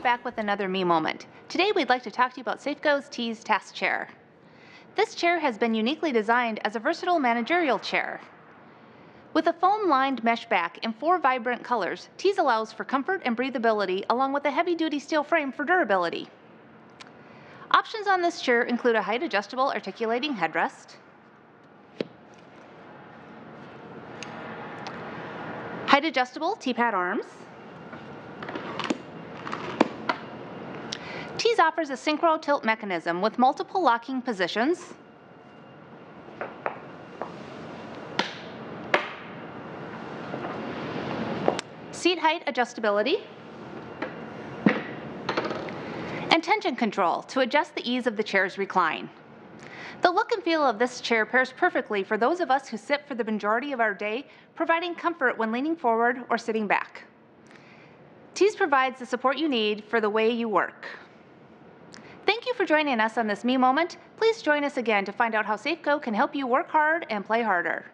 back with another Me Moment. Today we'd like to talk to you about Safco's Tez Task Chair. This chair has been uniquely designed as a versatile managerial chair. With a foam-lined mesh back in four vibrant colors, Tez allows for comfort and breathability along with a heavy-duty steel frame for durability. Options on this chair include a height-adjustable articulating headrest, height-adjustable T-pad arms, Tez offers a synchro tilt mechanism with multiple locking positions, seat height adjustability, and tension control to adjust the ease of the chair's recline. The look and feel of this chair pairs perfectly for those of us who sit for the majority of our day, providing comfort when leaning forward or sitting back. Tez provides the support you need for the way you work. Thank you for joining us on this Me Moment. Please join us again to find out how Safco can help you work hard and play harder.